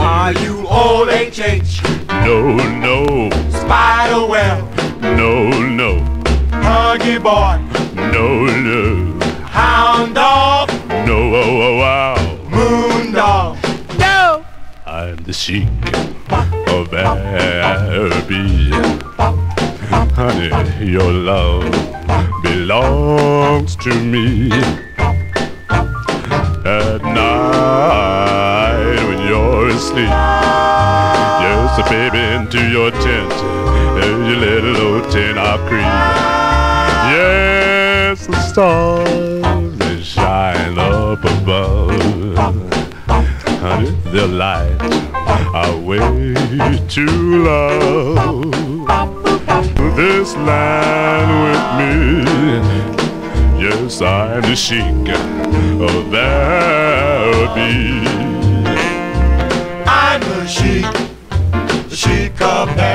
Are you old HH? No, no, Spider Well, no, no, Huggy Boy, no, no, Hound Dog, no, oh, oh, wow. Moon Dog. No. I'm the sheik of Araby. Honey, your love belongs to me. Just a baby into your tent, and your little old tent I'll creep. Yes, the stars they shine up above honey, they'll light our way to love. This land with me, yes, I'm the sheik of. I'm sheik of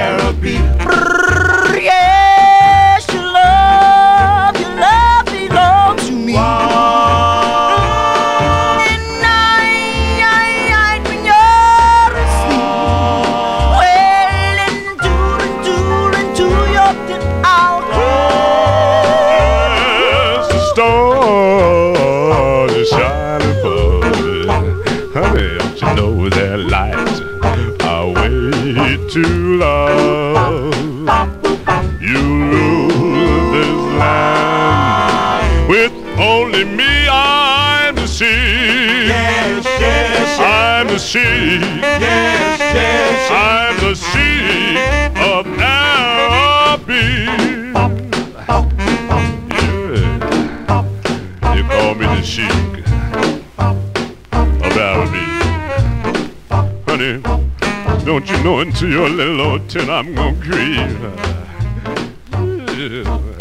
way to love? You rule this land with only me. I'm the sheik. Yes, yes, yes, I'm the sheik. yes, yes. I'm the sheik of Araby. Yeah. You call me the sheik of Araby. Honey, don't you know into your little old tent I'm gonna creep. Yeah.